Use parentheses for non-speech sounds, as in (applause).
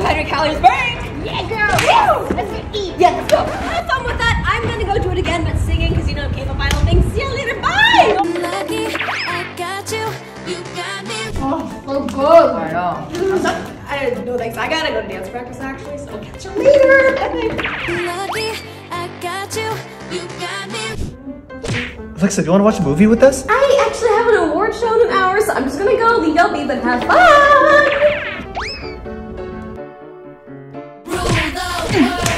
thousand 200 calories burned. Yeah, girl. Woo! Let's go eat. Yeah, let's go. Have fun with that. I'm gonna go do it again, but singing because you know K-pop idol thing. See you later. Bye. Lucky I got you, you got me. Oh, so good. I know. I didn't know thanks. I gotta go to dance practice actually, so I'll catch you later. Lucky I got you, you got me. Alexa, do you want to watch a movie with us? I actually have an award show in an hour, so I'm just gonna go leave y'all be, but have fun. Yeah. (laughs)